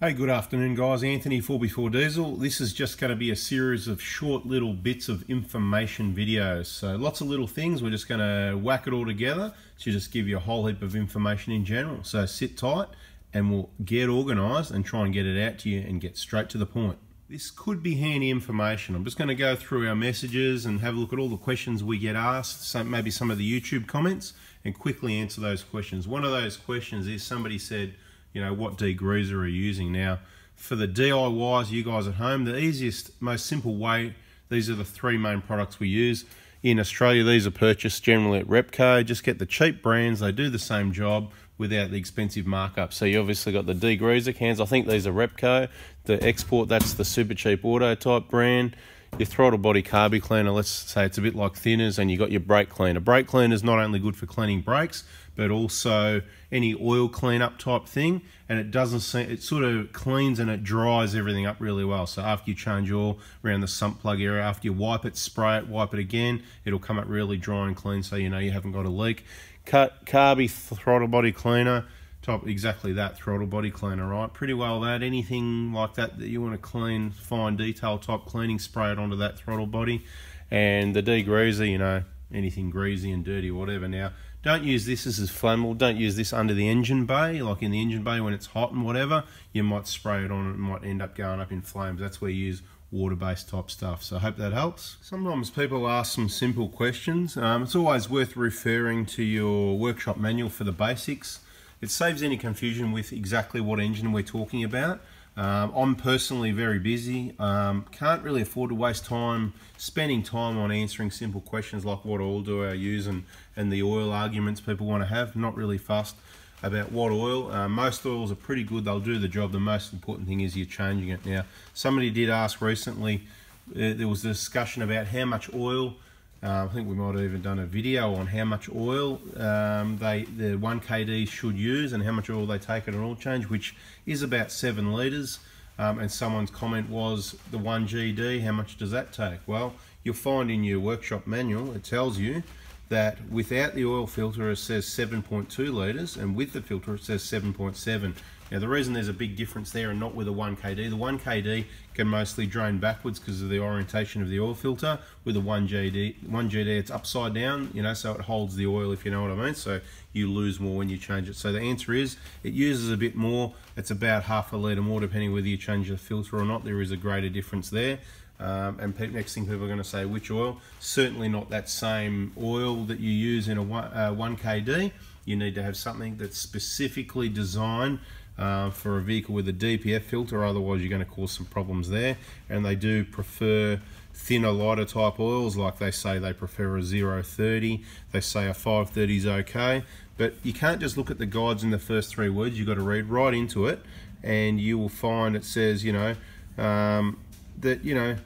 Hey, good afternoon, guys. Anthony 4x4 Diesel. This is just going to be a series of short little bits of information videos. So, lots of little things. We're just going to whack it all together to just give you a whole heap of information in general. So, sit tight and we'll get organized and try and get it out to you and get straight to the point. This could be handy information. I'm just going to go through our messages and have a look at all the questions we get asked, some, maybe some of the YouTube comments, and quickly answer those questions. One of those questions is somebody said, you know, what degreaser are you using. Now, for the DIYs, you guys at home, the easiest, most simple way, these are the three main products we use. In Australia, these are purchased generally at Repco. Just get the cheap brands. They do the same job without the expensive markup. So you obviously got the degreaser cans. I think these are Repco. The export, that's the Supercheap Auto type brand your throttle body carby cleaner, let's say it's a bit like thinners, and you got your brake cleaner. Brake cleaner is not only good for cleaning brakes, but also any oil cleanup type thing, and it doesn't seem, it sort of cleans and it dries everything up really well. So after you change oil around the sump plug area, after you wipe it, spray it, wipe it again, it'll come up really dry and clean, so you know you haven't got a leak. Cut carby throttle body cleaner top exactly that throttle body cleaner right pretty well that anything like that that you want to clean fine detail type cleaning spray it onto that throttle body and the degreaser you know anything greasy and dirty whatever now don't use this as a flammable don't use this under the engine bay like in the engine bay when it's hot and whatever. You might spray it on and it might end up going up in flames. That's where you use water-based type stuff. So I hope that helps. Sometimes people ask some simple questions. Um, it's always worth referring to your workshop manual for the basics. It saves any confusion with exactly what engine we're talking about. Um, I'm personally very busy, um, can't really afford to waste time spending time on answering simple questions like what oil do I use and, and the oil arguments people want to have. Not really fussed about what oil. Uh, most oils are pretty good, they'll do the job. The most important thing is you're changing it. Now, somebody did ask recently, uh, there was a discussion about how much oil uh, I think we might have even done a video on how much oil um, they the 1KD should use and how much oil they take at an oil change, which is about 7 litres. Um, and someone's comment was the 1GD, how much does that take? Well, you'll find in your workshop manual, it tells you that without the oil filter it says 7.2 litres and with the filter it says 7.7. Now the reason there's a big difference there and not with a 1KD, the 1KD can mostly drain backwards because of the orientation of the oil filter. With a 1GD, 1GD it's upside down, you know, so it holds the oil if you know what I mean. So you lose more when you change it. So the answer is it uses a bit more. It's about half a litre more depending whether you change the filter or not. There is a greater difference there. Um, and next thing people are going to say, which oil? Certainly not that same oil that you use in a 1, uh, 1KD. You need to have something that's specifically designed uh, for a vehicle with a DPF filter, otherwise you're going to cause some problems there. And they do prefer thinner, lighter type oils, like they say they prefer a 030. They say a 530 is okay. But you can't just look at the guides in the first three words, you've got to read right into it, and you will find it says, you know, um, that, you know,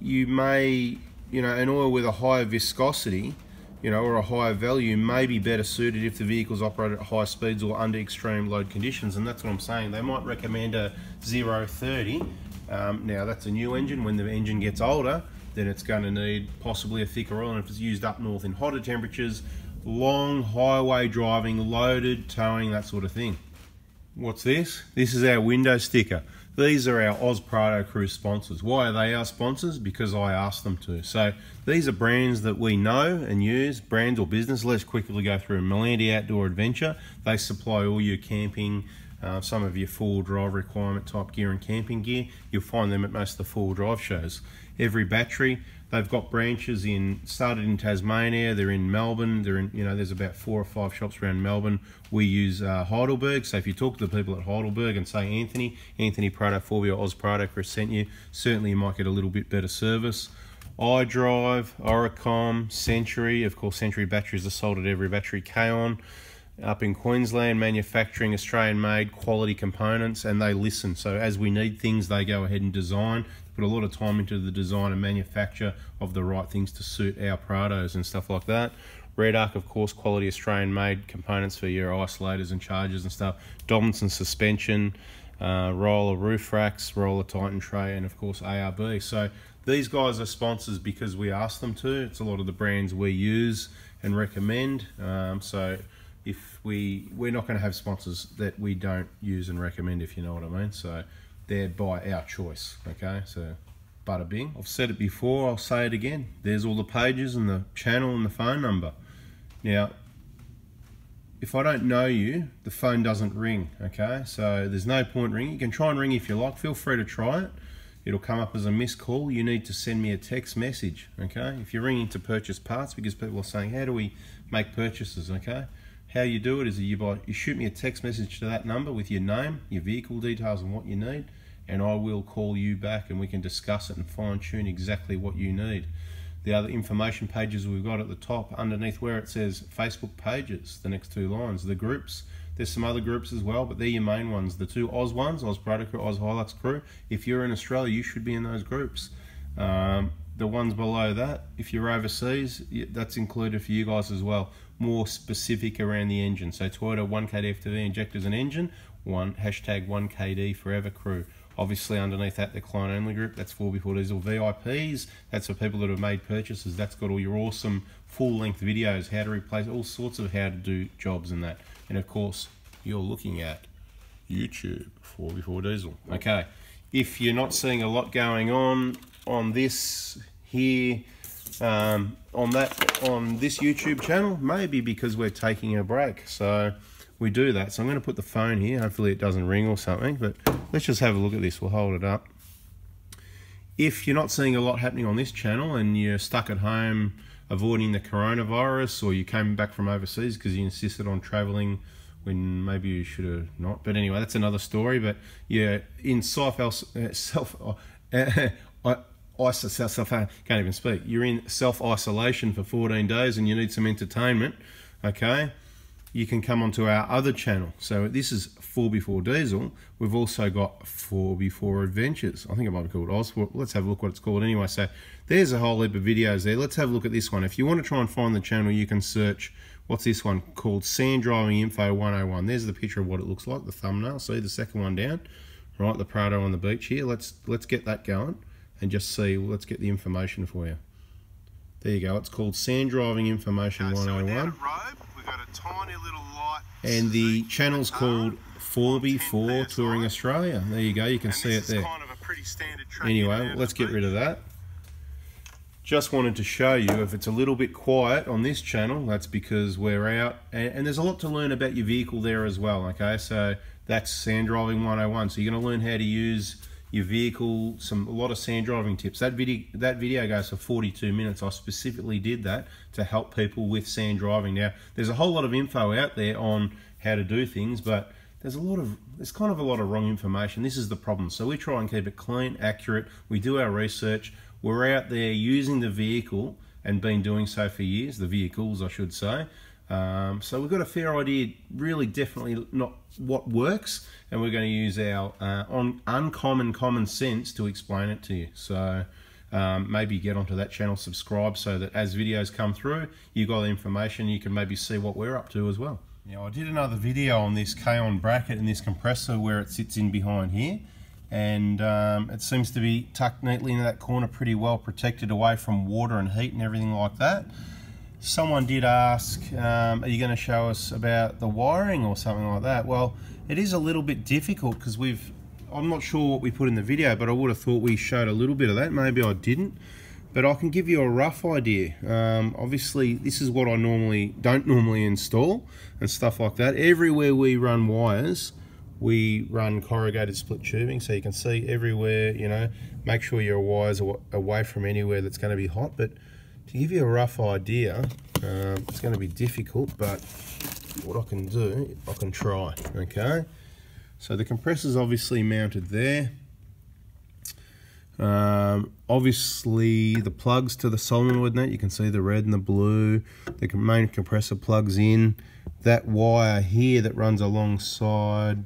you may, you know, an oil with a higher viscosity, you know, or a higher value may be better suited if the vehicle's operated at high speeds or under extreme load conditions. And that's what I'm saying. They might recommend a 030. Um, now that's a new engine. When the engine gets older, then it's going to need possibly a thicker oil. And if it's used up north in hotter temperatures, long highway driving, loaded, towing, that sort of thing. What's this? This is our window sticker. These are our Oz Prado Crew's sponsors. Why are they our sponsors? Because I asked them to. So these are brands that we know and use, brands or business. Let's quickly go through Melandy Outdoor Adventure. They supply all your camping, uh, some of your four-wheel drive requirement type gear and camping gear. You'll find them at most of the four-wheel drive shows. Every battery, They've got branches in started in Tasmania. They're in Melbourne. They're in you know there's about four or five shops around Melbourne. We use uh, Heidelberg. So if you talk to the people at Heidelberg and say Anthony, Anthony Prado Forbia Oz Prado Crew sent you, certainly you might get a little bit better service. iDrive, Oricom, Century. Of course, Century batteries are sold at every battery. Kaon up in Queensland, manufacturing Australian made quality components, and they listen. So, as we need things, they go ahead and design, put a lot of time into the design and manufacture of the right things to suit our Prados and stuff like that. Redarc, of course, quality Australian made components for your isolators and chargers and stuff. Dobinson suspension, uh, Rola roof racks, Rola Titan tray, and of course ARB. So, these guys are sponsors because we ask them to. It's a lot of the brands we use and recommend. Um, so, if we we're not going to have sponsors that we don't use and recommend if you know what I mean. So they're by our choice okay? So bada bing. I've said it before I'll say it again. There's all the pages and the channel and the phone number. Now if I don't know you the phone doesn't ring okay? So there's no point ringing. You can try and ring if you like. Feel free to try it it'll come up as a missed call. You need to send me a text message okay? If you're ringing to purchase parts because people are saying how do we make purchases? Okay? How you do it is you buy, you shoot me a text message to that number with your name, your vehicle details and what you need, and I will call you back and we can discuss it and fine tune exactly what you need. The other information pages we've got at the top underneath where it says Facebook pages, the next two lines, the groups, there's some other groups as well, but they're your main ones. The two Oz ones, Oz Crew, Oz Hilux Crew. If you're in Australia, you should be in those groups. Um, the ones below that, if you're overseas, that's included for you guys as well. More specific around the engine. So Toyota 1KD FTV injectors and engine, one hashtag 1KD Forever Crew. Obviously underneath that, the client only group, that's 4x4 Diesel VIPs. That's for people that have made purchases. That's got all your awesome full length videos, how to replace all sorts of how to do jobs and that. And of course, you're looking at YouTube 4x4 Diesel. Okay, if you're not seeing a lot going on on this here um, on that on this YouTube channel maybe because we're taking a break. So we do that. So I'm going to put the phone here. Hopefully it doesn't ring or something but let's just have a look at this. We'll hold it up. If you're not seeing a lot happening on this channel and you're stuck at home avoiding the coronavirus or you came back from overseas because you insisted on traveling when maybe you should have not but anyway that's another story but yeah in self self uh, self, I can't even speak. You're in self isolation for 14 days and you need some entertainment, okay? You can come onto our other channel. So this is 4x4 Diesel. We've also got 4x4 Adventures. I think it might be called Oswald. Let's have a look what it's called anyway. So there's a whole heap of videos there. Let's have a look at this one. If you want to try and find the channel, you can search, what's this one called? Sand Driving Info 101. There's the picture of what it looks like, the thumbnail. See the second one down, right? The Prado on the beach here. Let's let's get that going and just see, let's get the information for you. There you go, it's called Sand Driving Information oh okay, 101. So and the channel's called 4B4 Touring Australia. There you go, you can see it there. Kind of anyway, let's get rid of that. Just wanted to show you if it's a little bit quiet on this channel, that's because we're out. And, and there's a lot to learn about your vehicle there as well, okay? So that's Sand Driving 101. So you're going to learn how to use your vehicle, some a lot of sand driving tips. That video that video goes for 42 minutes. I specifically did that to help people with sand driving. Now, there's a whole lot of info out there on how to do things, but there's a lot of there's kind of a lot of wrong information. This is the problem. So we try and keep it clean, accurate. We do our research. We're out there using the vehicle and been doing so for years, the vehicles I should say. Um, so we've got a fair idea, really definitely not what works, and we're going to use our uh, on uncommon common sense to explain it to you. So um, maybe get onto that channel, subscribe, so that as videos come through, you got the information, you can maybe see what we're up to as well. Now I did another video on this Kaon bracket and this compressor where it sits in behind here and um, it seems to be tucked neatly into that corner pretty well protected away from water and heat and everything like that someone did ask, um, are you going to show us about the wiring or something like that? Well, it is a little bit difficult because we've, I'm not sure what we put in the video, but I would have thought we showed a little bit of that. Maybe I didn't, but I can give you a rough idea. Um, obviously, this is what I normally, don't normally install and stuff like that. Everywhere we run wires, we run corrugated split tubing so you can see everywhere you know make sure your wires are away from anywhere that's going to be hot but to give you a rough idea, um, it's going to be difficult, but what I can do, I can try, okay? So the compressor's obviously mounted there. Um, obviously the plugs to the solenoid net, you can see the red and the blue. The main compressor plugs in. That wire here that runs alongside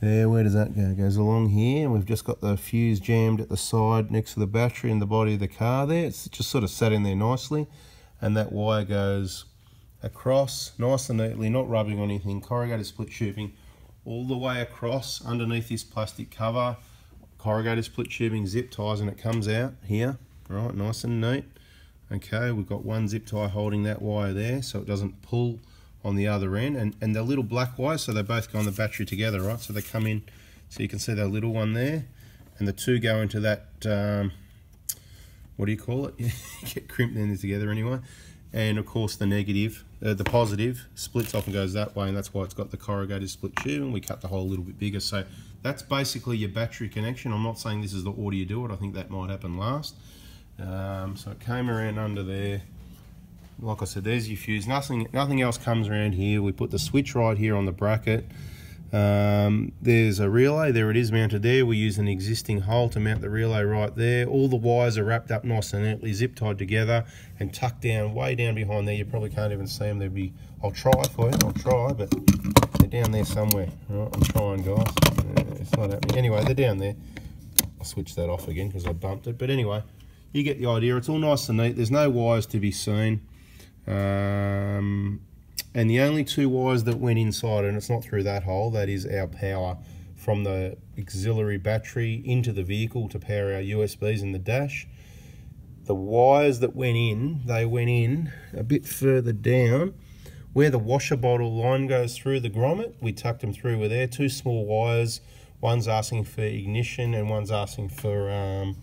there, where does that go? It goes along here, and we've just got the fuse jammed at the side next to the battery and the body of the car there. It's just sort of sat in there nicely, and that wire goes across nice and neatly, not rubbing on anything, corrugated split tubing all the way across underneath this plastic cover, corrugated split tubing, zip ties, and it comes out here, right, nice and neat. Okay, we've got one zip tie holding that wire there so it doesn't pull on the other end. And, and the little black wires so they both go on the battery together right? So they come in so you can see that little one there. And the two go into that um, what do you call it? Get crimped in together anyway. And of course the negative uh, the positive splits off and goes that way and that's why it's got the corrugated split tube and we cut the hole a little bit bigger so that's basically your battery connection I'm not saying this is the order you do it I think that might happen last um, so it came around under there like I said, there's your fuse. Nothing, nothing else comes around here. We put the switch right here on the bracket. Um, there's a relay, there it is mounted there. We use an existing hole to mount the relay right there. All the wires are wrapped up nice and neatly, zip tied together and tucked down, way down behind there. You probably can't even see them. They'd be, I'll try for you, I'll try, but down there somewhere. Right, I'm trying guys, it's not happening. Anyway, they're down there. I'll switch that off again because I bumped it. But anyway, you get the idea. It's all nice and neat. There's no wires to be seen. Um, and the only two wires that went inside, and it's not through that hole, that is our power from the auxiliary battery into the vehicle to power our USBs in the dash. The wires that went in, they went in a bit further down where the washer bottle line goes through the grommet. We tucked them through with there, two small wires. One's asking for ignition and one's asking for um,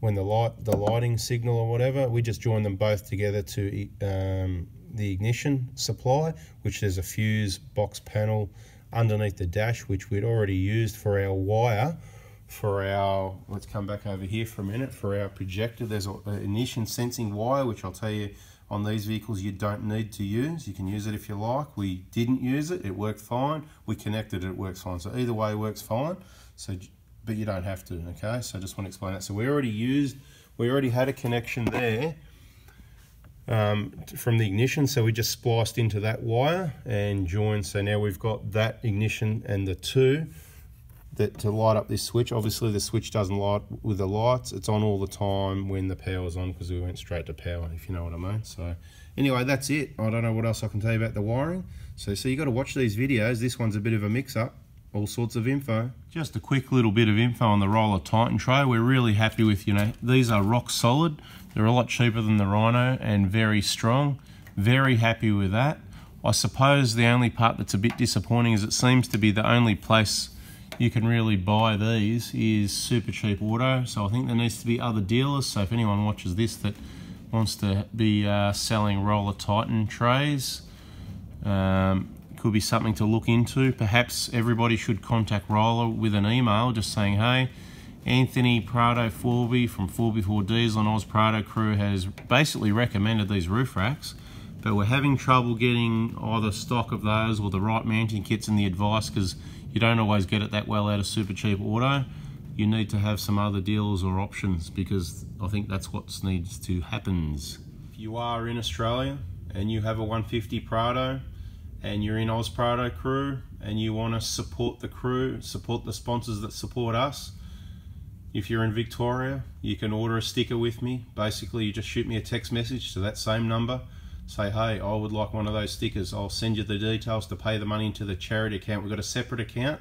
when the light, the lighting signal or whatever. We just join them both together to um, the ignition supply, which there's a fuse box panel underneath the dash, which we'd already used for our wire for our, let's come back over here for a minute, for our projector, there's an ignition sensing wire, which I'll tell you on these vehicles you don't need to use. You can use it if you like. We didn't use it, it worked fine. We connected it, it works fine. So either way works fine. So, but you don't have to, okay? So I just want to explain that. So we already used, we already had a connection there um, from the ignition. So we just spliced into that wire and joined. So now we've got that ignition and the two that to light up this switch. Obviously the switch doesn't light with the lights. It's on all the time when the power's on because we went straight to power, if you know what I mean. So anyway, that's it. I don't know what else I can tell you about the wiring. So, so you got to watch these videos. This one's a bit of a mix-up all sorts of info. Just a quick little bit of info on the Rola Titan tray. We're really happy with, you know, these are rock solid. They're a lot cheaper than the Rhino and very strong. Very happy with that. I suppose the only part that's a bit disappointing is it seems to be the only place you can really buy these is Supercheap Auto. So I think there needs to be other dealers. So if anyone watches this that wants to be uh, selling Rola Titan trays, um, could be something to look into. Perhaps everybody should contact Rola with an email just saying, hey, Anthony Prado Forby from Forby 4 Diesel and Oz Prado crew has basically recommended these roof racks, but we're having trouble getting either stock of those or the right mounting kits and the advice because you don't always get it that well out of Supercheap Auto. You need to have some other deals or options because I think that's what needs to happen. If you are in Australia and you have a 150 Prado, and you're in Oz Prado crew and you want to support the crew, support the sponsors that support us, if you're in Victoria, you can order a sticker with me. Basically, you just shoot me a text message to that same number. Say, hey, I would like one of those stickers. I'll send you the details to pay the money into the charity account. We've got a separate account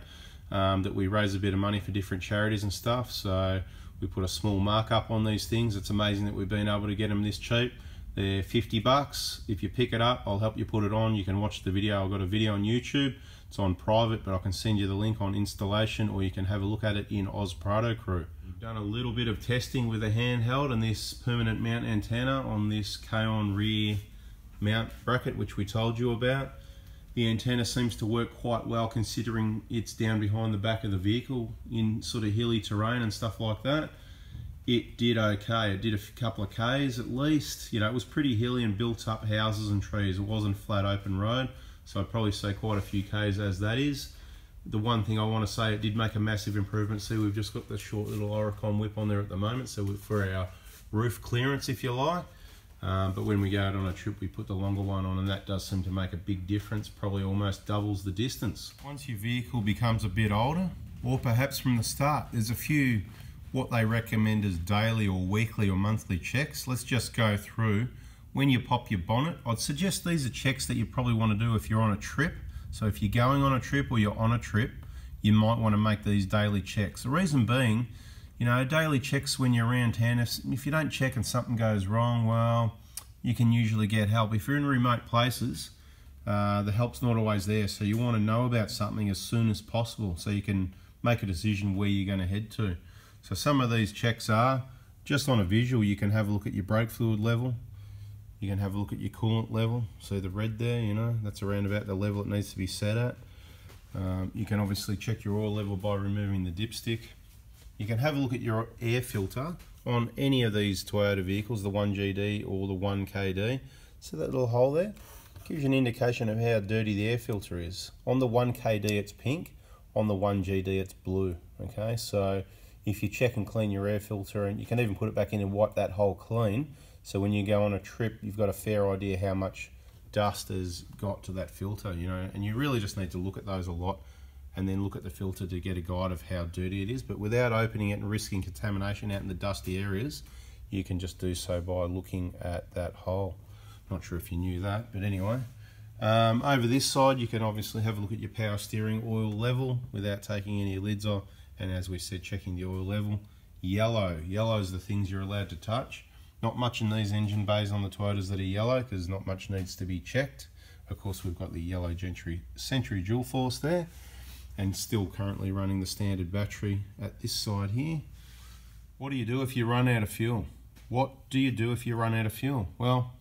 um, that we raise a bit of money for different charities and stuff. So we put a small markup on these things. It's amazing that we've been able to get them this cheap. They're 50 bucks. If you pick it up, I'll help you put it on. You can watch the video. I've got a video on YouTube. It's on private, but I can send you the link on installation or you can have a look at it in Oz Prado Crew. We've done a little bit of testing with a handheld and this permanent mount antenna on this Kaon rear mount bracket, which we told you about. The antenna seems to work quite well considering it's down behind the back of the vehicle in sort of hilly terrain and stuff like that it did okay. It did a couple of Ks at least. You know, it was pretty hilly and built up houses and trees. It wasn't flat open road. So I'd probably say quite a few Ks as that is. The one thing I want to say, it did make a massive improvement. See, we've just got the short little Oricom whip on there at the moment. So for our roof clearance, if you like. Um, but when we go out on a trip, we put the longer one on and that does seem to make a big difference. Probably almost doubles the distance. Once your vehicle becomes a bit older, or perhaps from the start, there's a few what they recommend is daily or weekly or monthly checks. Let's just go through. When you pop your bonnet, I'd suggest these are checks that you probably want to do if you're on a trip. So if you're going on a trip or you're on a trip, you might want to make these daily checks. The reason being, you know, daily checks when you're around town, if, if you don't check and something goes wrong, well, you can usually get help. If you're in remote places, uh, the help's not always there. So you want to know about something as soon as possible so you can make a decision where you're going to head to. So some of these checks are just on a visual. You can have a look at your brake fluid level. You can have a look at your coolant level. See the red there, you know, that's around about the level it needs to be set at. Um, you can obviously check your oil level by removing the dipstick. You can have a look at your air filter on any of these Toyota vehicles, the 1GD or the 1KD. See that little hole there? Gives you an indication of how dirty the air filter is. On the 1KD it's pink, on the 1GD it's blue. Okay, so if you check and clean your air filter and you can even put it back in and wipe that hole clean, so when you go on a trip you've got a fair idea how much dust has got to that filter, you know, and you really just need to look at those a lot and then look at the filter to get a guide of how dirty it is. But without opening it and risking contamination out in the dusty areas, you can just do so by looking at that hole. Not sure if you knew that, but anyway. Um, over this side, you can obviously have a look at your power steering oil level without taking any lids off. And as we said, checking the oil level. Yellow. Yellow is the things you're allowed to touch. Not much in these engine bays on the Toyotas that are yellow because not much needs to be checked. Of course, we've got the yellow Gentry Century dual force there and still currently running the standard battery at this side here. What do you do if you run out of fuel? What do you do if you run out of fuel? Well,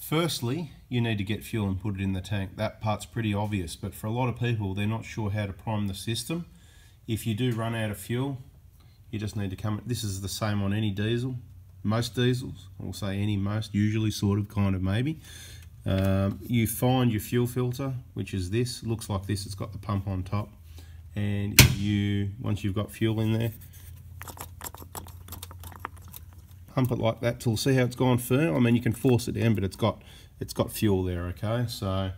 Firstly, you need to get fuel and put it in the tank. That part's pretty obvious, but for a lot of people, they're not sure how to prime the system. If you do run out of fuel, you just need to come, this is the same on any diesel, most diesels, I'll say any, most, usually, sort of, kind of, maybe. Um, you find your fuel filter, which is this, looks like this, it's got the pump on top. And you, once you've got fuel in there, pump it like that till see how it's gone firm. I mean, you can force it down, but it's got it's got fuel there, okay? So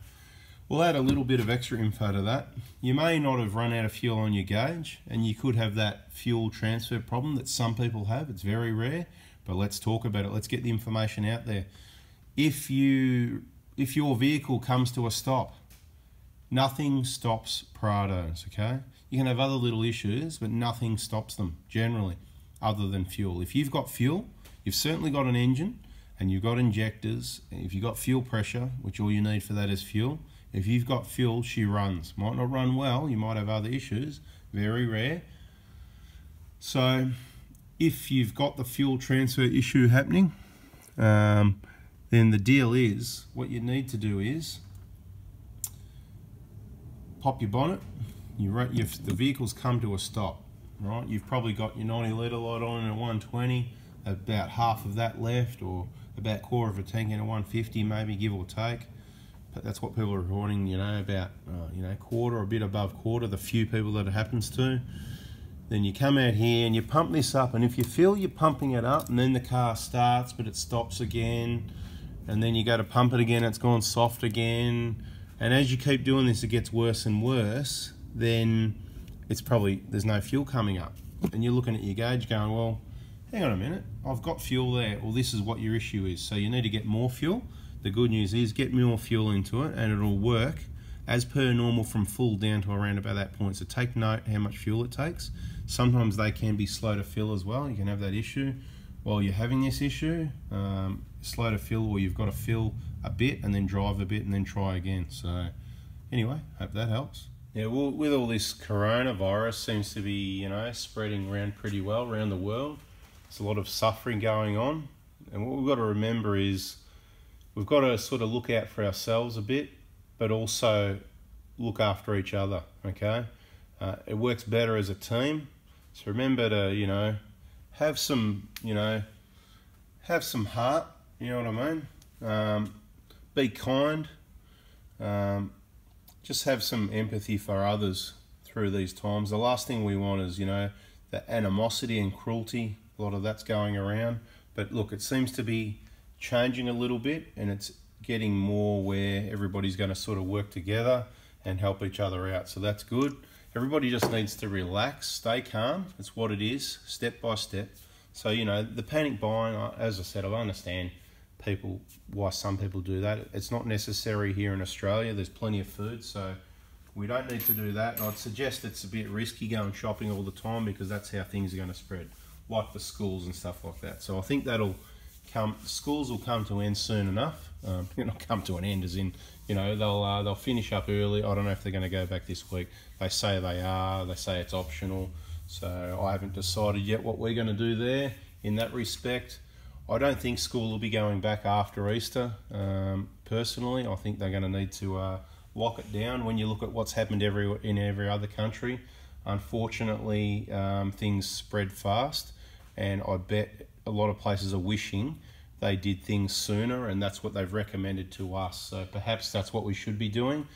we'll add a little bit of extra info to that. You may not have run out of fuel on your gauge, and you could have that fuel transfer problem that some people have. It's very rare, but let's talk about it. Let's get the information out there. If you if your vehicle comes to a stop, nothing stops Prados, okay? You can have other little issues, but nothing stops them generally other than fuel. If you've got fuel, You've certainly got an engine and you've got injectors. If you've got fuel pressure, which all you need for that is fuel, if you've got fuel, she runs. Might not run well, you might have other issues, very rare. So if you've got the fuel transfer issue happening, um, then the deal is, what you need to do is pop your bonnet, you, the vehicle's come to a stop, right? You've probably got your 90 litre light on in a 120, about half of that left or about quarter of a tank in a 150 maybe give or take but that's what people are reporting you know about uh, you know quarter or a bit above quarter the few people that it happens to then you come out here and you pump this up and if you feel you're pumping it up and then the car starts but it stops again and then you go to pump it again it's gone soft again and as you keep doing this it gets worse and worse then it's probably there's no fuel coming up and you're looking at your gauge going well hang on a minute, I've got fuel there, well this is what your issue is. So you need to get more fuel. The good news is get more fuel into it and it'll work as per normal from full down to around about that point. So take note how much fuel it takes. Sometimes they can be slow to fill as well. You can have that issue while you're having this issue. Um, slow to fill or you've got to fill a bit and then drive a bit and then try again. So anyway, hope that helps. Yeah, well, with all this coronavirus seems to be, you know, spreading around pretty well around the world. There's a lot of suffering going on. And what we've got to remember is we've got to sort of look out for ourselves a bit, but also look after each other, okay? Uh, it works better as a team. So remember to, you know, have some, you know, have some heart, you know what I mean? Um, be kind. Um, just have some empathy for others through these times. The last thing we want is, you know, the animosity and cruelty a lot of that's going around. But look, it seems to be changing a little bit and it's getting more where everybody's going to sort of work together and help each other out. So that's good. Everybody just needs to relax, stay calm. It's what it is, step by step. So, you know, the panic buying, as I said, I understand people, why some people do that. It's not necessary here in Australia. There's plenty of food, so we don't need to do that. And I'd suggest it's a bit risky going shopping all the time because that's how things are going to spread like the schools and stuff like that. So I think that'll come, schools will come to an end soon enough. Um, come to an end as in, you know they'll uh, they'll finish up early. I don't know if they're going to go back this week. They say they are. They say it's optional. So I haven't decided yet what we're going to do there in that respect. I don't think school will be going back after Easter. Um, personally, I think they're going to need to uh, lock it down. When you look at what's happened every in every other country, unfortunately, um, things spread fast, and I bet a lot of places are wishing they did things sooner, and that's what they've recommended to us. So perhaps that's what we should be doing.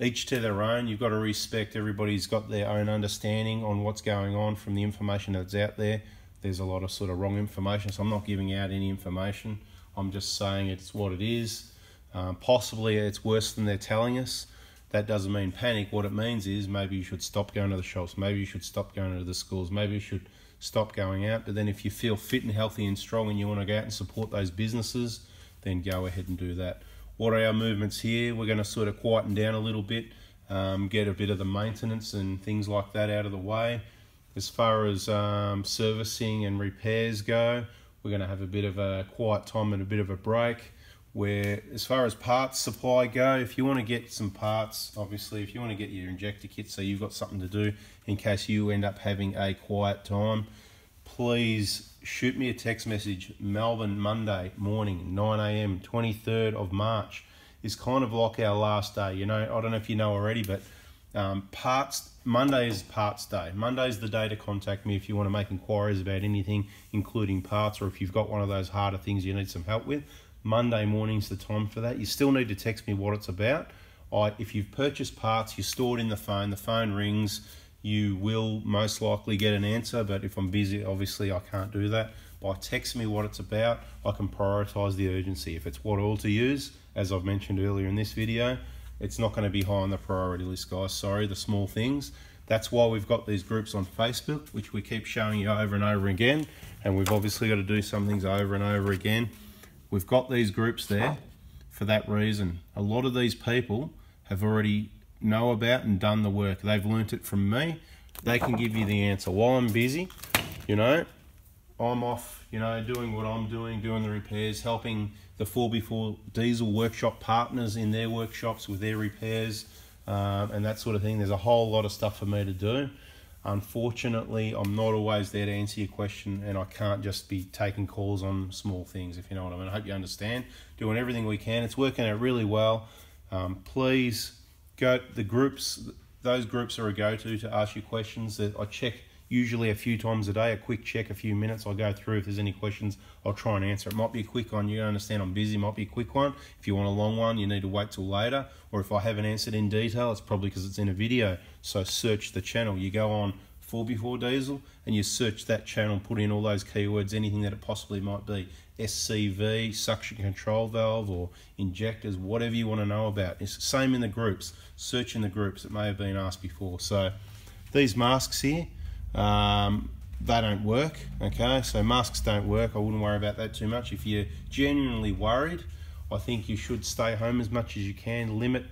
Each to their own. You've got to respect everybody's got their own understanding on what's going on from the information that's out there. There's a lot of sort of wrong information, so I'm not giving out any information. I'm just saying it's what it is. Um, possibly it's worse than they're telling us. That doesn't mean panic. What it means is maybe you should stop going to the shops. Maybe you should stop going to the schools. Maybe you should stop going out. But then if you feel fit and healthy and strong and you want to go out and support those businesses, then go ahead and do that. What are our movements here? We're going to sort of quieten down a little bit, um, get a bit of the maintenance and things like that out of the way. As far as um, servicing and repairs go, we're going to have a bit of a quiet time and a bit of a break. Where, as far as parts supply go, if you want to get some parts, obviously, if you want to get your injector kit so you've got something to do in case you end up having a quiet time, please shoot me a text message. Melbourne, Monday morning, 9 a.m., 23rd of March is kind of like our last day. You know, I don't know if you know already, but um, parts Monday is parts day. Monday is the day to contact me if you want to make inquiries about anything, including parts, or if you've got one of those harder things you need some help with. Monday morning's the time for that. You still need to text me what it's about. I, if you've purchased parts, you're stored in the phone, the phone rings, you will most likely get an answer. But if I'm busy, obviously I can't do that. By text me what it's about, I can prioritize the urgency. If it's what oil to use, as I've mentioned earlier in this video, it's not going to be high on the priority list, guys. Sorry, the small things. That's why we've got these groups on Facebook, which we keep showing you over and over again. And we've obviously got to do some things over and over again We've got these groups there for that reason. A lot of these people have already know about and done the work. They've learnt it from me. They can give you the answer. While I'm busy, you know, I'm off, you know, doing what I'm doing, doing the repairs, helping the 4x4 diesel workshop partners in their workshops with their repairs um, and that sort of thing. There's a whole lot of stuff for me to do. Unfortunately, I'm not always there to answer your question, and I can't just be taking calls on small things, if you know what I mean. I hope you understand. Doing everything we can. It's working out really well. Um, please go the groups. Those groups are a go-to to ask you questions. That I check usually a few times a day, a quick check, a few minutes. I'll go through if there's any questions. I'll try and answer. It might be a quick one. You understand I'm busy. Might be a quick one. If you want a long one, you need to wait till later. Or if I haven't answered in detail, it's probably because it's in a video. So search the channel. You go on 4x4 diesel and you search that channel, put in all those keywords, anything that it possibly might be. SCV, suction control valve, or injectors, whatever you want to know about. It's the same in the groups. Search in the groups. that may have been asked before. So these masks here, um, they don't work. Okay, so masks don't work. I wouldn't worry about that too much. If you're genuinely worried, I think you should stay home as much as you can. Limit,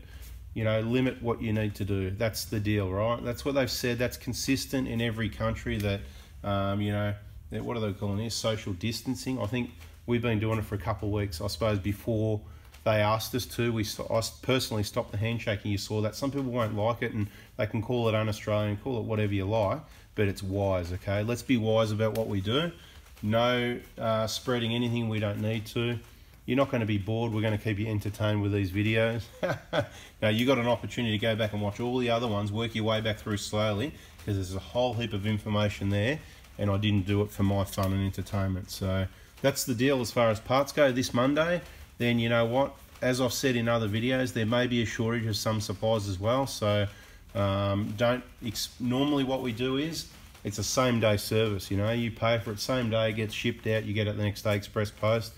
you know, limit what you need to do. That's the deal, right? That's what they've said. That's consistent in every country. That, um, you know, what are they calling this? Social distancing. I think we've been doing it for a couple of weeks. I suppose before they asked us to. We I personally stopped the handshaking. You saw that. Some people won't like it, and they can call it un-Australian, call it whatever you like, but it's wise. Okay, let's be wise about what we do. No uh, spreading anything we don't need to. You're not going to be bored. We're going to keep you entertained with these videos. now you got an opportunity to go back and watch all the other ones. Work your way back through slowly because there's a whole heap of information there, and I didn't do it for my fun and entertainment. So that's the deal as far as parts go. This Monday then you know what? As I've said in other videos, there may be a shortage of some supplies as well. So um, don't. normally, what we do is it's a same day service. You know, you pay for it same day, it gets shipped out, you get it the next day express post.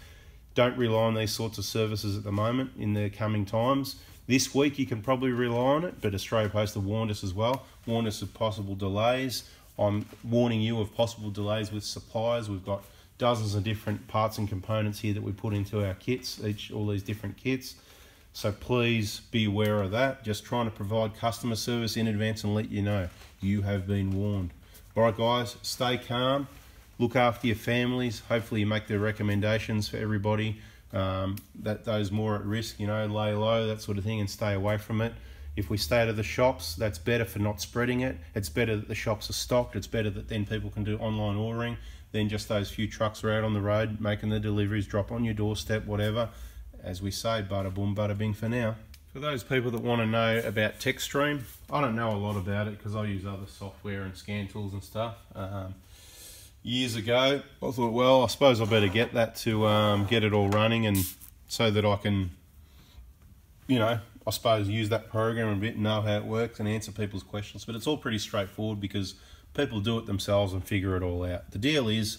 Don't rely on these sorts of services at the moment in the coming times. This week you can probably rely on it, but Australia Post have warned us as well, warned us of possible delays. I'm warning you of possible delays with suppliers. We've got dozens of different parts and components here that we put into our kits, each all these different kits. So please be aware of that. Just trying to provide customer service in advance and let you know you have been warned. All right, guys, stay calm. Look after your families. Hopefully you make the recommendations for everybody. Um, that those more at risk, you know, lay low, that sort of thing, and stay away from it. If we stay out of the shops, that's better for not spreading it. It's better that the shops are stocked. It's better that then people can do online ordering than just those few trucks are out on the road making the deliveries, drop on your doorstep, whatever. As we say, bada boom, bada bing for now. For those people that want to know about TechStream, I don't know a lot about it because I use other software and scan tools and stuff. Um, years ago, I thought, well, I suppose I better get that to um, get it all running and so that I can, you know, I suppose use that program a bit, know how it works, and answer people's questions. But it's all pretty straightforward because people do it themselves and figure it all out. The deal is,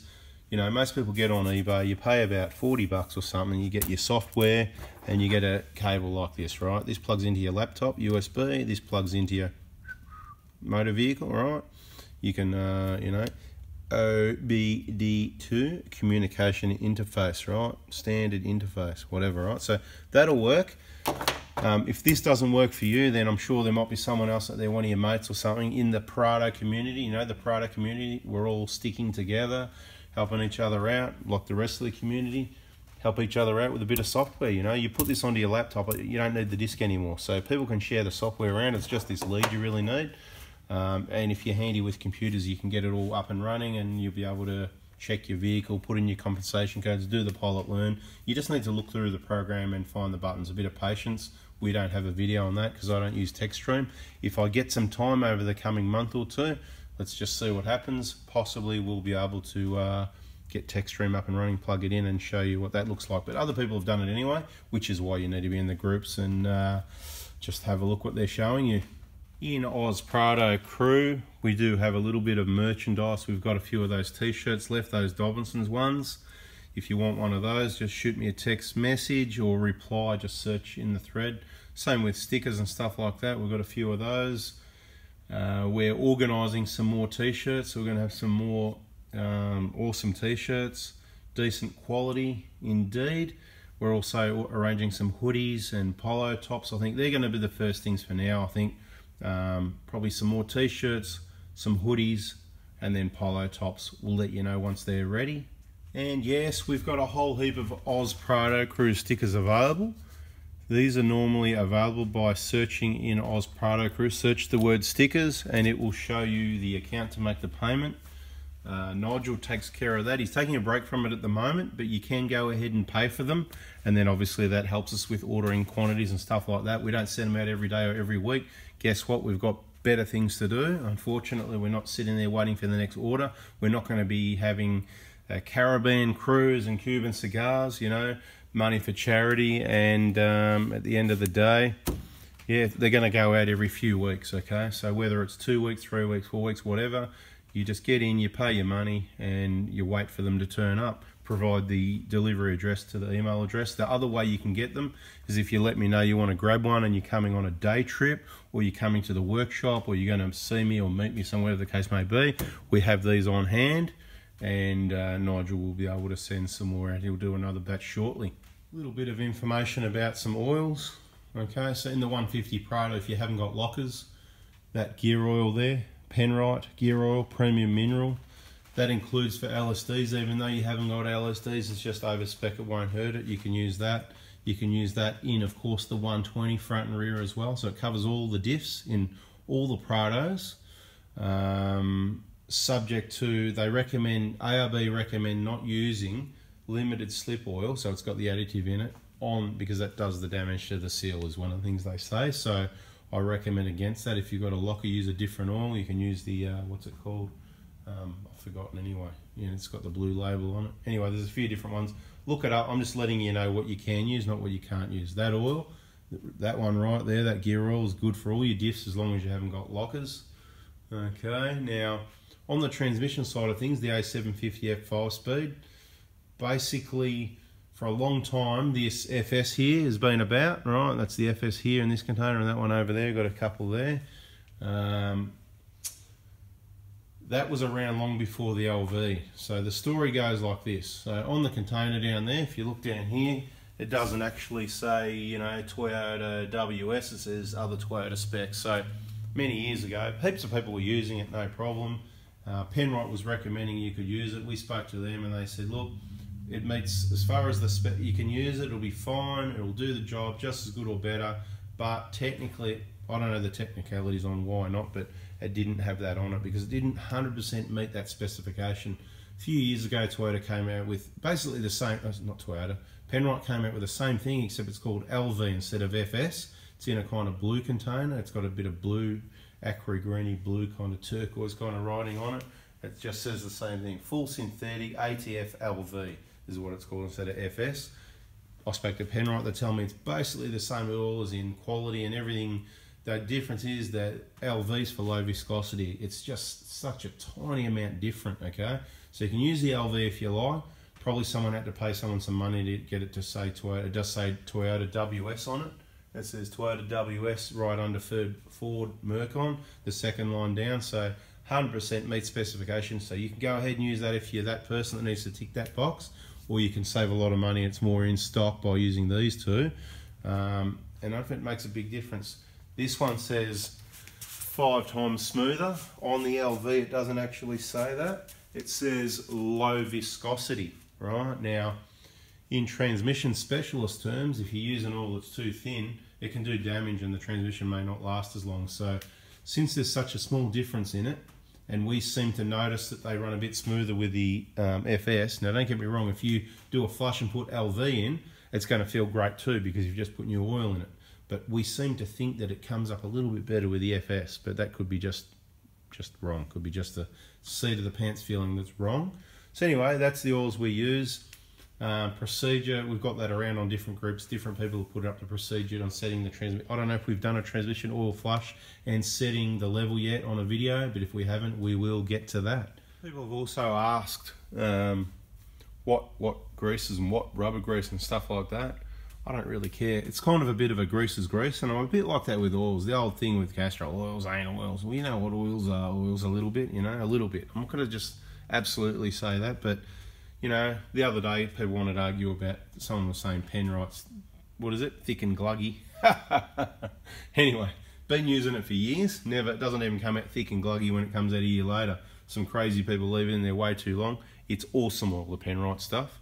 you know, most people get on eBay, you pay about 40 bucks or something, you get your software and you get a cable like this, right? This plugs into your laptop, USB, this plugs into your motor vehicle, right? You can, uh, you know, OBD2 communication interface, right? Standard interface, whatever, right? So that'll work. Um, if this doesn't work for you, then I'm sure there might be someone else out there, one of your mates or something in the Prado community. You know, the Prado community, we're all sticking together, helping each other out, like the rest of the community. Help each other out with a bit of software. You know, you put this onto your laptop, you don't need the disk anymore. So people can share the software around. It's just this lead you really need. Um, and if you're handy with computers, you can get it all up and running and you'll be able to check your vehicle, put in your compensation codes, do the pilot learn. You just need to look through the program and find the buttons. A bit of patience. We don't have a video on that because I don't use TechStream. If I get some time over the coming month or two, let's just see what happens. Possibly we'll be able to uh, get TechStream up and running, plug it in and show you what that looks like. But other people have done it anyway, which is why you need to be in the groups and uh, just have a look what they're showing you. In Oz Prado Crew, we do have a little bit of merchandise. We've got a few of those t-shirts left, those Dobinson's ones. If you want one of those, just shoot me a text message or reply, just search in the thread. Same with stickers and stuff like that. We've got a few of those. Uh, we're organising some more t-shirts. So we're going to have some more um, awesome t-shirts, decent quality indeed. We're also arranging some hoodies and polo tops. I think they're going to be the first things for now. I think um, probably some more t-shirts, some hoodies, and then polo tops. We'll let you know once they're ready. And yes, we've got a whole heap of Oz Prado Crew stickers available. These are normally available by searching in Oz Prado Crew. Search the word stickers and it will show you the account to make the payment. Uh, Nigel takes care of that. He's taking a break from it at the moment, but you can go ahead and pay for them. And then obviously that helps us with ordering quantities and stuff like that. We don't send them out every day or every week. Guess what? We've got better things to do. Unfortunately, we're not sitting there waiting for the next order. We're not going to be having a Caribbean cruise and Cuban cigars, you know, money for charity. And um, at the end of the day, yeah, they're going to go out every few weeks, okay? So whether it's two weeks, three weeks, four weeks, whatever, you just get in, you pay your money, and you wait for them to turn up. Provide the delivery address to the email address. The other way you can get them is if you let me know you want to grab one and you're coming on a day trip, or you're coming to the workshop, or you're going to see me or meet me somewhere the case may be. We have these on hand, and uh, Nigel will be able to send some more out. He'll do another batch shortly. A little bit of information about some oils. Okay, so in the 150 Prado, if you haven't got lockers, that gear oil there, Penrite gear oil, premium mineral. That includes for LSDs, even though you haven't got LSDs, it's just over spec, it won't hurt it. You can use that. You can use that in, of course, the 120 front and rear as well. So it covers all the diffs in all the Prados. Um, subject to, they recommend, ARB recommend not using limited slip oil, so it's got the additive in it, on because that does the damage to the seal is one of the things they say. So I recommend against that. If you've got a locker, use a different oil. You can use the, uh, what's it called? Um, I've forgotten anyway. Yeah, it's got the blue label on it. Anyway, there's a few different ones. Look it up. I'm just letting you know what you can use, not what you can't use. That oil, that one right there, that gear oil is good for all your diffs as long as you haven't got lockers. Okay, now on the transmission side of things, the A750F 5-speed, basically for a long time, this FS here has been about, right? That's the FS here in this container and that one over there, got a couple there. Um, that was around long before the LV. So the story goes like this. So on the container down there, if you look down here, it doesn't actually say, you know, Toyota WS, it says other Toyota specs. So many years ago, heaps of people were using it, no problem. Uh, Penrite was recommending you could use it. We spoke to them and they said, look, it meets as far as the spec you can use it it'll be fine it'll do the job just as good or better but technically I don't know the technicalities on why not but it didn't have that on it because it didn't 100% meet that specification. A few years ago Toyota came out with basically the same uh, not Toyota Penrite came out with the same thing except it's called LV instead of FS it's in a kind of blue container. It's got a bit of blue aqua greeny blue kind of turquoise kind of writing on it it just says the same thing full synthetic ATF LV is what it's called instead of FS. I spoke to Penrite, they tell me it's basically the same at all as in quality and everything. The difference is that LV's for low viscosity. It's just such a tiny amount different, okay? So you can use the LV if you like. Probably someone had to pay someone some money to get it to say Toyota, it does say Toyota WS on it. It says Toyota WS right under Ford, Mercon, the second line down. So 100% meets specifications. So you can go ahead and use that if you're that person that needs to tick that box or you can save a lot of money. It's more in stock by using these two. Um, and I think it makes a big difference. This one says five times smoother. On the LV, it doesn't actually say that. It says low viscosity, right? Now, in transmission specialist terms, if you use an oil that's too thin, it can do damage and the transmission may not last as long. So since there's such a small difference in it, and we seem to notice that they run a bit smoother with the um, FS. Now, don't get me wrong, if you do a flush and put LV in, it's going to feel great too because you've just put new oil in it. But we seem to think that it comes up a little bit better with the FS, but that could be just just wrong. Could be just the seat of the pants feeling that's wrong. So anyway, that's the oils we use. Uh, procedure, we've got that around on different groups. Different people have put up the procedure on setting the transmission. I don't know if we've done a transmission oil flush and setting the level yet on a video, but if we haven't, we will get to that. People have also asked um, what what greases and what rubber grease and stuff like that. I don't really care. It's kind of a bit of a greaser's grease, and I'm a bit like that with oils. The old thing with castor oils, ain't oils. Well, you know what oils are. Oils a little bit, you know, a little bit. I'm not going to just absolutely say that, but you know, the other day people wanted to argue about someone was saying Penrite's, what is it, thick and gluggy. anyway, been using it for years. Never, it doesn't even come out thick and gluggy when it comes out a year later. Some crazy people leave it in there way too long. It's awesome, all the Penrite stuff.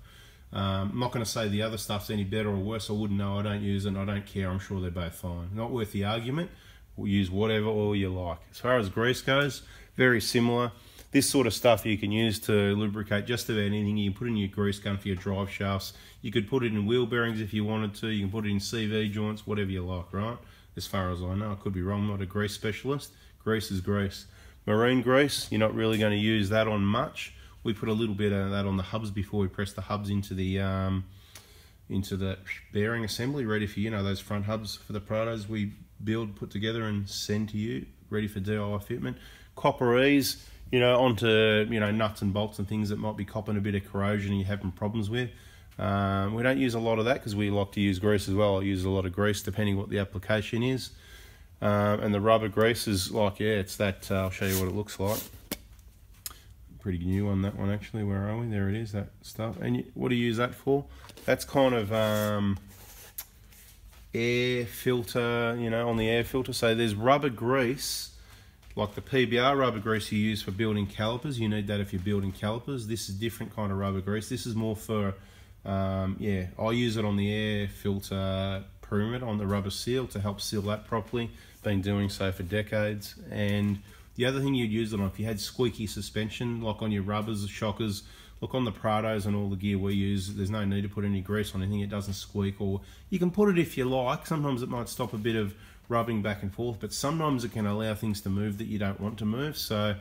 Um, I'm not going to say the other stuff's any better or worse. I wouldn't know. I don't use it. I don't care. I'm sure they're both fine. Not worth the argument. We'll use whatever oil you like. As far as grease goes, very similar this sort of stuff you can use to lubricate just about anything. You can put in your grease gun for your drive shafts. You could put it in wheel bearings if you wanted to. You can put it in CV joints, whatever you like, right? As far as I know, I could be wrong. I'm not a grease specialist. Grease is grease. Marine grease, you're not really going to use that on much. We put a little bit of that on the hubs before we press the hubs into the um, into the bearing assembly, ready for you know those front hubs for the Prados we build, put together, and send to you, ready for DIY fitment. Copperese you know, onto you know nuts and bolts and things that might be copping a bit of corrosion and you're having problems with. Um, we don't use a lot of that because we like to use grease as well. I use a lot of grease depending what the application is. Um, and the rubber grease is like, yeah, it's that, uh, I'll show you what it looks like. Pretty new on that one actually, where are we? There it is, that stuff. And you, what do you use that for? That's kind of um, air filter, you know, on the air filter. So there's rubber grease like the PBR rubber grease you use for building calipers, you need that if you're building calipers. This is different kind of rubber grease. This is more for, um, yeah, I use it on the air filter perimeter on the rubber seal to help seal that properly. Been doing so for decades. And the other thing you'd use it on, if you had squeaky suspension, like on your rubbers, shockers, look on the Prados and all the gear we use, there's no need to put any grease on anything, it doesn't squeak, or you can put it if you like. Sometimes it might stop a bit of rubbing back and forth, but sometimes it can allow things to move that you don't want to move. So,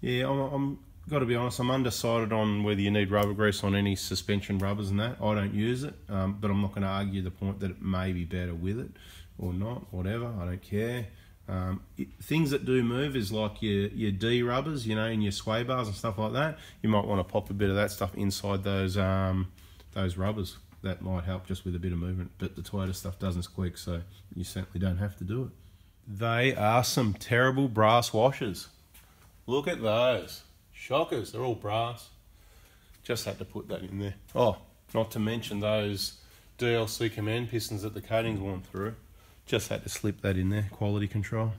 yeah, I'm, I'm got to be honest, I'm undecided on whether you need rubber grease on any suspension rubbers and that. I don't use it, um, but I'm not going to argue the point that it may be better with it or not, whatever. I don't care. Um, it, things that do move is like your, your D rubbers, you know, and your sway bars and stuff like that. You might want to pop a bit of that stuff inside those um, those rubbers that might help just with a bit of movement. But the Toyota stuff doesn't squeak, so you certainly don't have to do it. They are some terrible brass washers. Look at those. Shockers, they're all brass. Just had to put that in there. Oh, not to mention those DLC command pistons that the coating's worn through. Just had to slip that in there, quality control.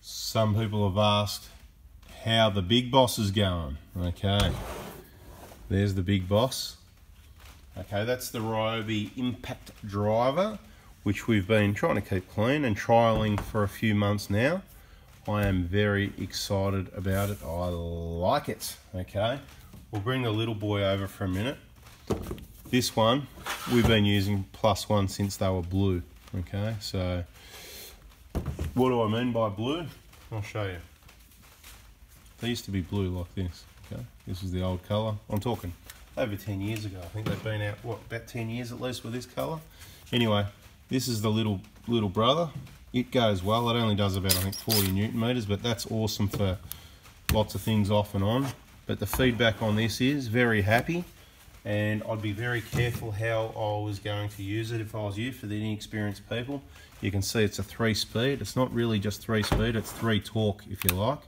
Some people have asked how the big boss is going. Okay, there's the big boss Okay, that's the Ryobi Impact Driver, which we've been trying to keep clean and trialing for a few months now. I am very excited about it. I like it, okay? We'll bring the little boy over for a minute. This one, we've been using plus one since they were blue, okay? So, what do I mean by blue? I'll show you. They used to be blue like this, okay? This is the old colour. I'm talking over 10 years ago. I think they've been out, what, about 10 years at least with this colour. Anyway, this is the little little brother. It goes well. It only does about, I think, 40 newton meters, but that's awesome for lots of things off and on. But the feedback on this is very happy, and I'd be very careful how I was going to use it if I was you for the inexperienced people. You can see it's a three speed. It's not really just three speed, it's three torque if you like.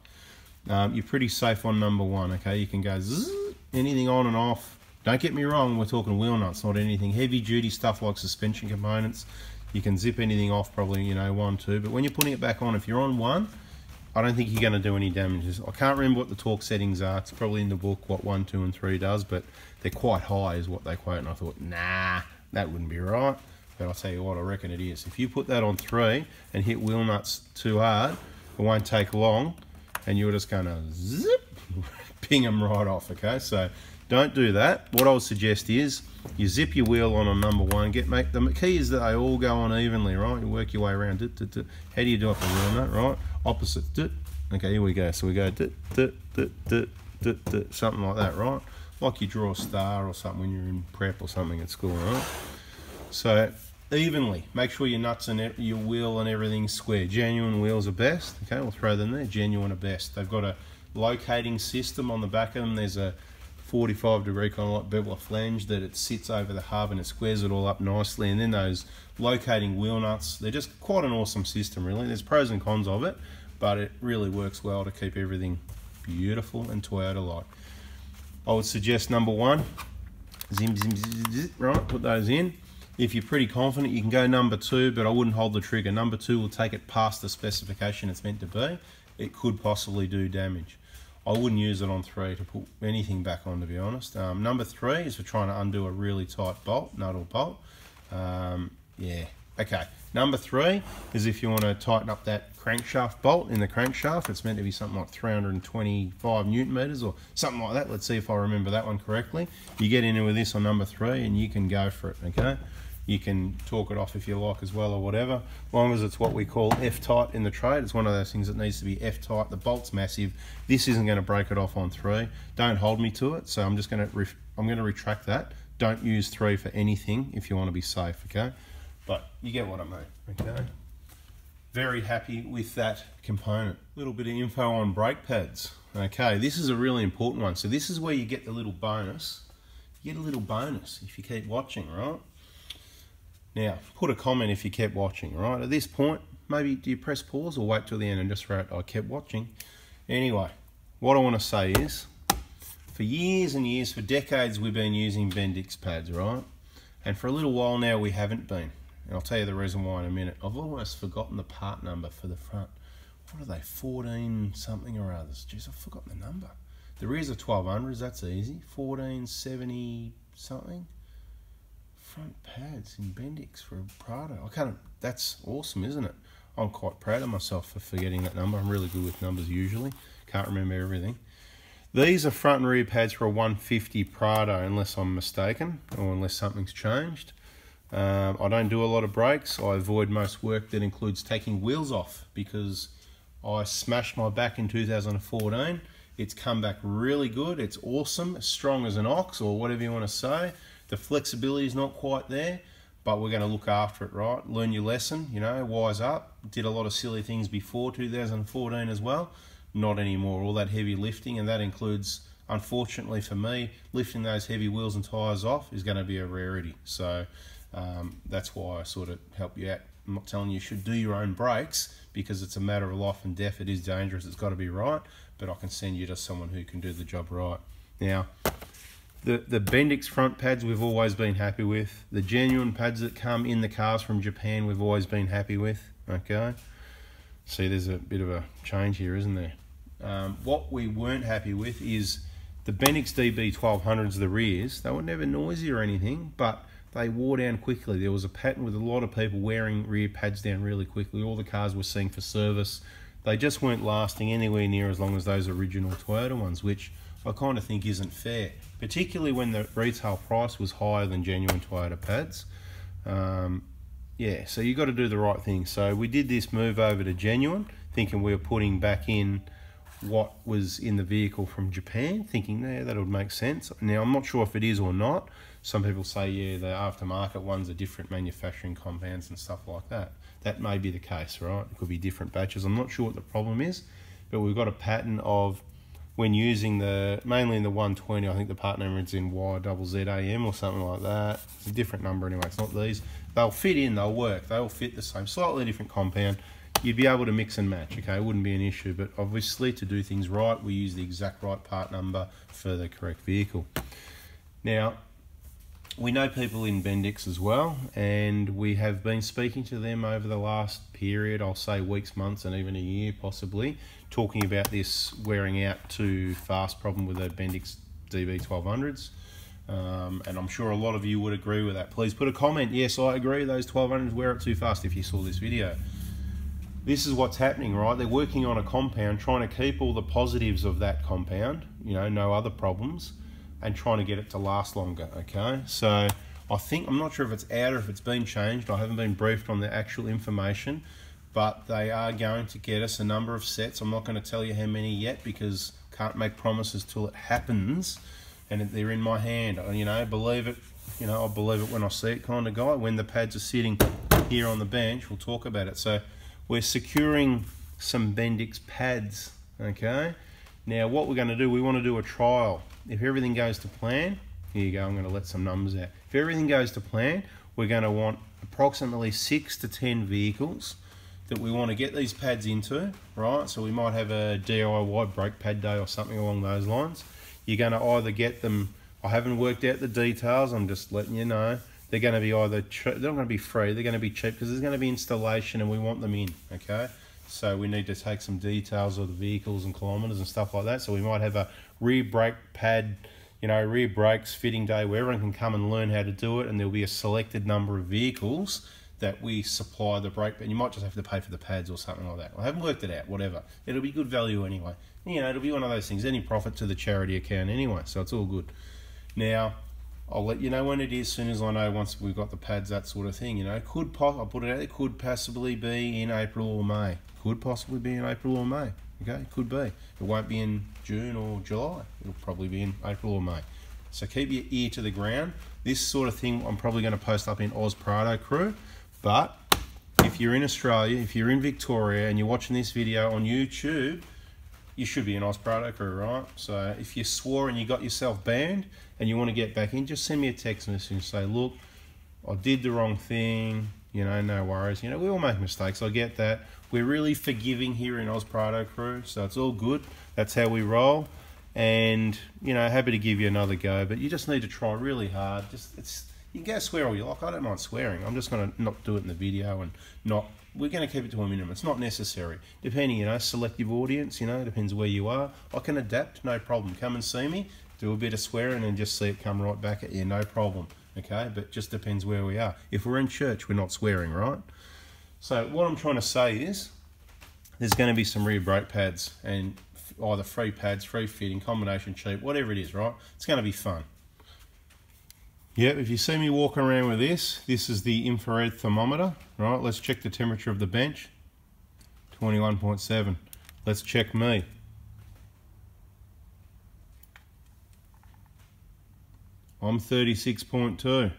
Um, you're pretty safe on number one, okay? You can go anything on and off. Don't get me wrong, we're talking wheel nuts, not anything heavy duty stuff like suspension components. You can zip anything off probably, you know, one, two. But when you're putting it back on, if you're on one, I don't think you're going to do any damages. I can't remember what the torque settings are. It's probably in the book what one, two, and three does, but they're quite high is what they quote. And I thought, nah, that wouldn't be right. But I'll tell you what, I reckon it is. If you put that on three and hit wheel nuts too hard, it won't take long, and you're just going to zip, ping them right off, okay? So don't do that. What I would suggest is you zip your wheel on on number one. Get make The key is that they all go on evenly, right? You work your way around. How do you do it for wheel nut, right? Opposite. Okay, here we go. So we go something like that, right? Like you draw a star or something when you're in prep or something at school, right? So evenly. Make sure your nuts and your wheel and everything's square. Genuine wheels are best. Okay, we'll throw them there. Genuine are best. They've got a locating system on the back of them. There's a 45 degree kind of like bevel flange that it sits over the hub and it squares it all up nicely. And then those locating wheel nuts, they're just quite an awesome system really. There's pros and cons of it, but it really works well to keep everything beautiful and Toyota-like. I would suggest number one, zim, zim, zim, zim, right, put those in. If you're pretty confident, you can go number two, but I wouldn't hold the trigger. Number two will take it past the specification it's meant to be. It could possibly do damage. I wouldn't use it on three to put anything back on, to be honest. Um, number three is for trying to undo a really tight bolt, nut or bolt. Um, yeah, okay. Number three is if you want to tighten up that crankshaft bolt in the crankshaft. It's meant to be something like 325 newton meters or something like that. Let's see if I remember that one correctly. You get in with this on number three and you can go for it, okay? You can talk it off if you like as well or whatever. As long as it's what we call F-tight in the trade it's one of those things that needs to be F-tight. The bolt's massive. This isn't going to break it off on three. Don't hold me to it so I'm just going to I'm going to retract that. Don't use three for anything if you want to be safe okay? But you get what I mean okay? Very happy with that component. A little bit of info on brake pads okay? This is a really important one. So this is where you get the little bonus. You get a little bonus if you keep watching right now, put a comment if you kept watching, right? At this point, maybe do you press pause or wait till the end and just write, I kept watching? Anyway, what I want to say is, for years and years, for decades, we've been using Bendix pads, right? And for a little while now, we haven't been. And I'll tell you the reason why in a minute. I've almost forgotten the part number for the front. What are they, 14 something or others? Jeez, I've forgotten the number. The rears are 1200s, that's easy. 1470 something front pads in Bendix for a Prado. I can't, that's awesome, isn't it? I'm quite proud of myself for forgetting that number. I'm really good with numbers usually. Can't remember everything. These are front and rear pads for a 150 Prado, unless I'm mistaken, or unless something's changed. Um, I don't do a lot of brakes. I avoid most work that includes taking wheels off because I smashed my back in 2014. It's come back really good. It's awesome, strong as an ox or whatever you want to say. The flexibility is not quite there, but we're going to look after it, right? Learn your lesson, you know, wise up. Did a lot of silly things before 2014 as well. Not anymore. All that heavy lifting, and that includes, unfortunately for me, lifting those heavy wheels and tyres off is going to be a rarity. So um, that's why I sort of help you out. I'm not telling you you should do your own brakes because it's a matter of life and death. It is dangerous. It's got to be right, but I can send you to someone who can do the job right. Now, the, the Bendix front pads we've always been happy with. The genuine pads that come in the cars from Japan we've always been happy with. Okay. See, there's a bit of a change here, isn't there? Um, what we weren't happy with is The Bendix DB1200s, the rears, they were never noisy or anything, but they wore down quickly. There was a pattern with a lot of people wearing rear pads down really quickly. All the cars were seeing for service. They just weren't lasting anywhere near as long as those original Toyota ones, which I kind of think isn't fair, particularly when the retail price was higher than genuine Toyota pads. Um, yeah, so you've got to do the right thing. So we did this move over to genuine, thinking we were putting back in what was in the vehicle from Japan, thinking, yeah, that would make sense. Now, I'm not sure if it is or not. Some people say, yeah, the aftermarket ones are different manufacturing compounds and stuff like that. That may be the case, right? It could be different batches. I'm not sure what the problem is, but we've got a pattern of when using the, mainly in the 120, I think the part number is in Y double ZAM or something like that. It's a different number anyway, it's not these. They'll fit in, they'll work, they'll fit the same, slightly different compound. You'd be able to mix and match, okay? It wouldn't be an issue, but obviously to do things right, we use the exact right part number for the correct vehicle. Now, we know people in Bendix as well, and we have been speaking to them over the last period, I'll say weeks, months, and even a year possibly, talking about this wearing out too fast problem with the Bendix DB1200s. Um, and I'm sure a lot of you would agree with that. Please put a comment. Yes, I agree. Those 1200s wear it too fast if you saw this video. This is what's happening, right? They're working on a compound, trying to keep all the positives of that compound, you know, no other problems and trying to get it to last longer, okay? So I think, I'm not sure if it's out or if it's been changed. I haven't been briefed on the actual information, but they are going to get us a number of sets. I'm not going to tell you how many yet because can't make promises till it happens and they're in my hand. Uh, you know, believe it, you know, I believe it when I see it kind of guy. When the pads are sitting here on the bench, we'll talk about it. So we're securing some Bendix pads, okay? Now what we're going to do, we want to do a trial if everything goes to plan, here you go, I'm going to let some numbers out. If everything goes to plan, we're going to want approximately 6 to 10 vehicles that we want to get these pads into, right? So we might have a DIY brake pad day or something along those lines. You're going to either get them, I haven't worked out the details, I'm just letting you know. They're going to be either, they're not going to be free, they're going to be cheap because there's going to be installation and we want them in, okay? So we need to take some details of the vehicles and kilometres and stuff like that. So we might have a rear brake pad, you know, rear brakes fitting day where everyone can come and learn how to do it and there'll be a selected number of vehicles that we supply the brake and you might just have to pay for the pads or something like that. I haven't worked it out, whatever. It'll be good value anyway. You know, it'll be one of those things, any profit to the charity account anyway, so it's all good. Now, I'll let you know when it is, soon as I know once we've got the pads, that sort of thing. You know, could I'll put it out. It could possibly be in April or May. Could possibly be in April or May. Okay, it could be. It won't be in June or July. It'll probably be in April or May. So keep your ear to the ground. This sort of thing I'm probably going to post up in Oz Prado Crew. But if you're in Australia, if you're in Victoria and you're watching this video on YouTube, you should be in Oz Prado Crew, right? So if you swore and you got yourself banned and you want to get back in, just send me a text message and say, look, I did the wrong thing, you know, no worries. You know, we all make mistakes, I get that. We're really forgiving here in Oz Prado Crew, so it's all good. That's how we roll. And, you know, happy to give you another go, but you just need to try really hard. Just it's You can go swear all you like. I don't mind swearing. I'm just going to not do it in the video and not we're going to keep it to a minimum. It's not necessary. Depending, you know, selective audience, you know, depends where you are. I can adapt, no problem. Come and see me, do a bit of swearing and just see it come right back at you, no problem. Okay, but just depends where we are. If we're in church, we're not swearing, right? So what I'm trying to say is there's going to be some rear brake pads and either free pads, free fitting, combination cheap, whatever it is, right? It's going to be fun. Yep, if you see me walking around with this, this is the infrared thermometer, right? Let's check the temperature of the bench, 21.7. Let's check me. I'm 36.2.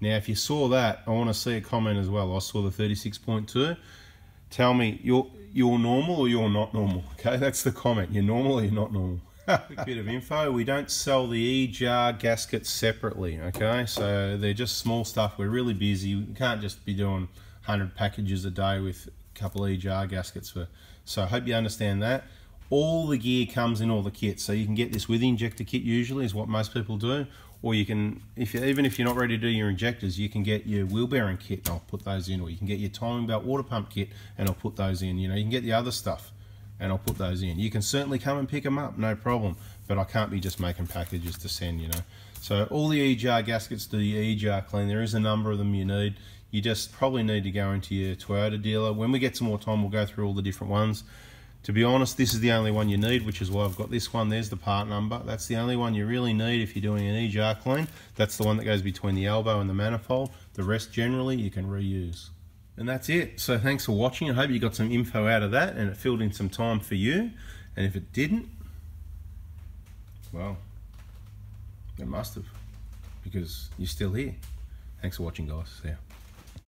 Now, if you saw that, I want to see a comment as well. I saw the 36.2. Tell me, you're, you're normal or you're not normal? Okay, that's the comment. You're normal or you're not normal? Quick bit of info. We don't sell the EGR gaskets separately, okay? So they're just small stuff. We're really busy. We can't just be doing 100 packages a day with a couple EGR gaskets. For, so I hope you understand that all the gear comes in all the kits so you can get this with the injector kit usually is what most people do or you can if you, even if you're not ready to do your injectors you can get your wheel bearing kit and I'll put those in or you can get your timing belt water pump kit and I'll put those in you know you can get the other stuff and I'll put those in you can certainly come and pick them up no problem but I can't be just making packages to send, you know. So all the EGR gaskets do the EGR clean. There is a number of them you need. You just probably need to go into your Toyota dealer. When we get some more time, we'll go through all the different ones. To be honest, this is the only one you need, which is why I've got this one. There's the part number. That's the only one you really need if you're doing an EGR clean. That's the one that goes between the elbow and the manifold. The rest generally you can reuse. And that's it. So thanks for watching. I hope you got some info out of that and it filled in some time for you. And if it didn't, well, it must have because you're still here. Thanks for watching guys. See ya.